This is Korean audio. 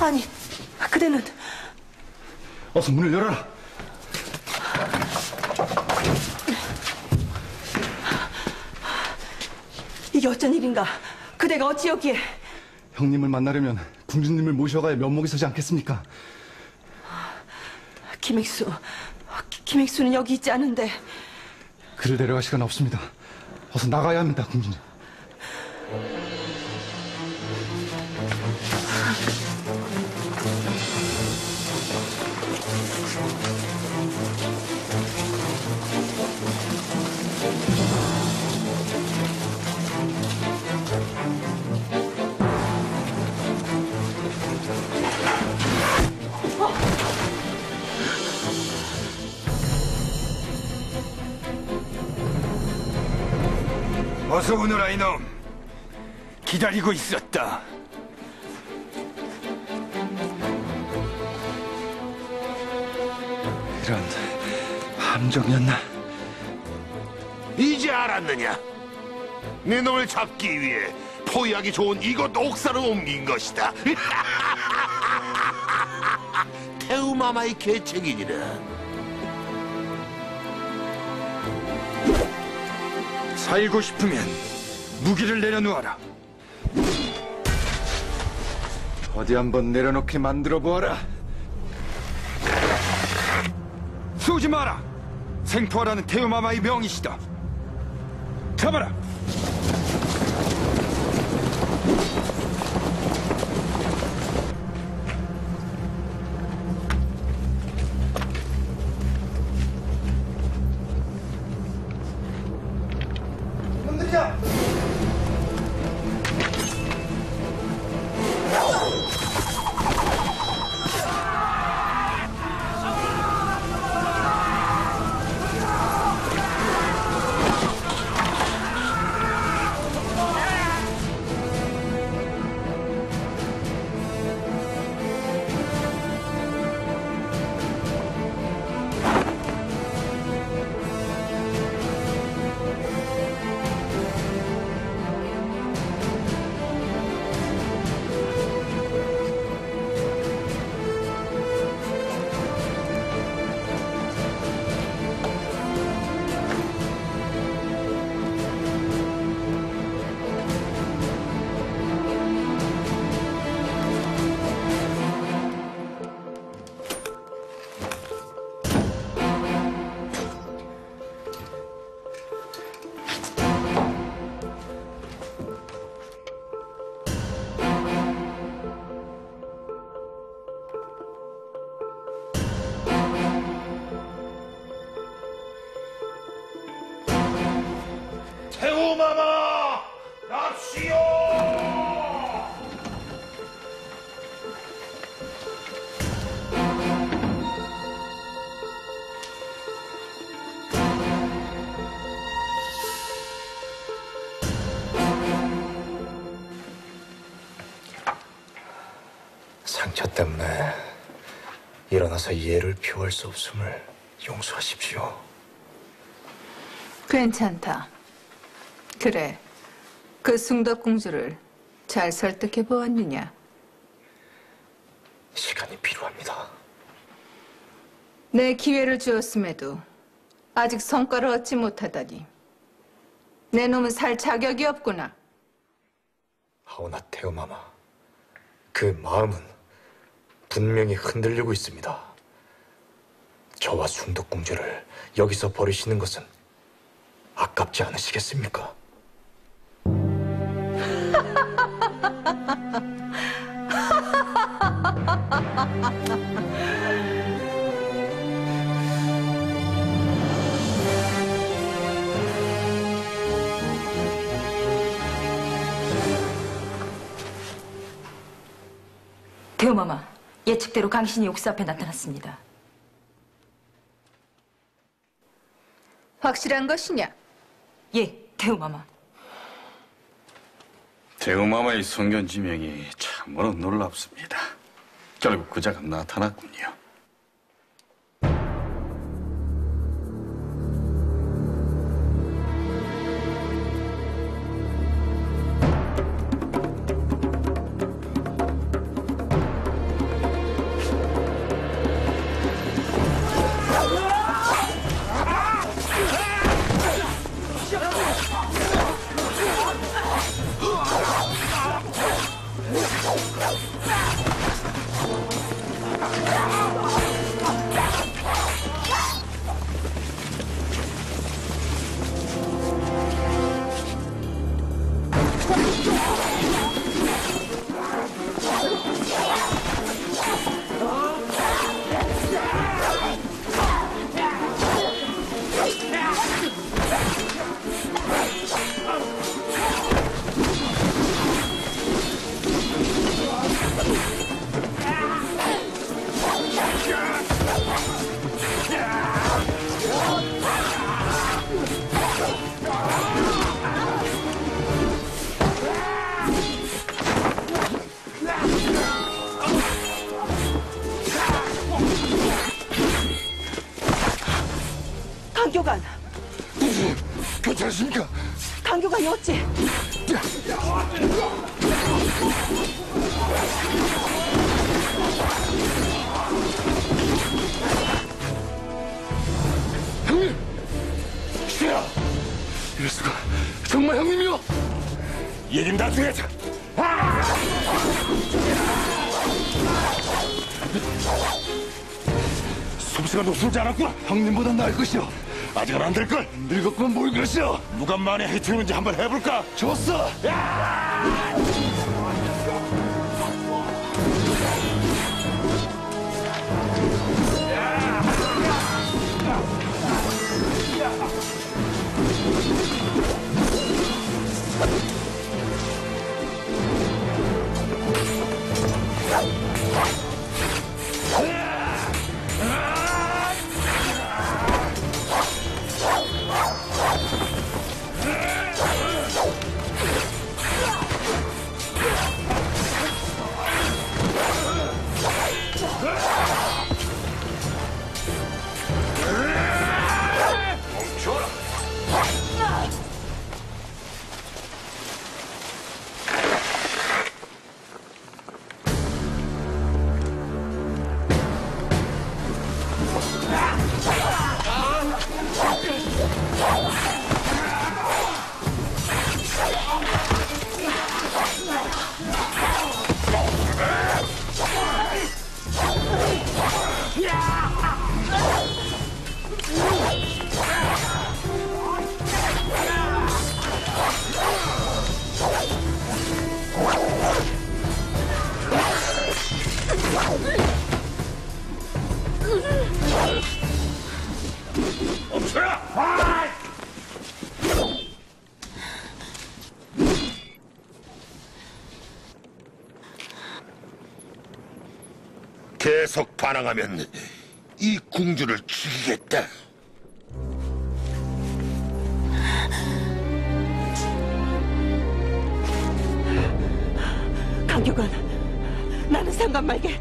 아니, 그대는 어서 문을 열어라. 이게 어쩐 일인가? 그대가 어찌 여기에? 형님을 만나려면 궁주님을 모셔가야 면목이 서지 않겠습니까? 김익수, 기- 김익수는 여기 있지 않은데 그를 데려갈 시간 없습니다. 어서 나가야 합니다, 궁주님. 어서 오너라 이놈 기다리고 있었다 이런 함정이었나? 이제 알았느냐? 내 놈을 잡기 위해 포위하기 좋은 이곳 옥사로 옮긴 것이다. 태우마마의 계책이니라. 살고 싶으면 무기를 내려놓아라 어디 한번 내려놓게 만들어 보아라. 쏘지 마라. 생포하라는 태우마마의 명이시다. 잡아라 태우마마! 납시오! 상처 때문에 일어나서 예를 표할 수 없음을 용서하십시오. 괜찮다. 그래, 그 숭덕공주를 잘 설득해 보았느냐? 시간이 필요합니다. 내 기회를 주었음에도 아직 성과를 얻지 못하다니. 내 놈은 살 자격이 없구나. 하오나 테오마마, 그 마음은 분명히 흔들리고 있습니다. 저와 숭덕공주를 여기서 버리시는 것은 아깝지 않으시겠습니까? 대우마마, 예측대로 강신이 옥사 앞에 나타났습니다. 확실한 것이냐? 예, 대우마마. 대우마마의 성견지명이 참으로 놀랍습니다. 결국 그자가 나타났군요. 강교관. 괜찮으십니까? 강교관이 어찌? 이럴 수가 정말 형님이요? 얘긴 나중에 하자. 솜씨가 높을지 알았구나. 형님보단 나을 것이오. 아직은 안 될걸. 늙었구만 뭘 그러시오. 누가 많이 해치우는지 한번 해볼까? 좋았어. 계속 반항하면 이 궁주를 죽이겠다. 강교관, 나는 상관 말게.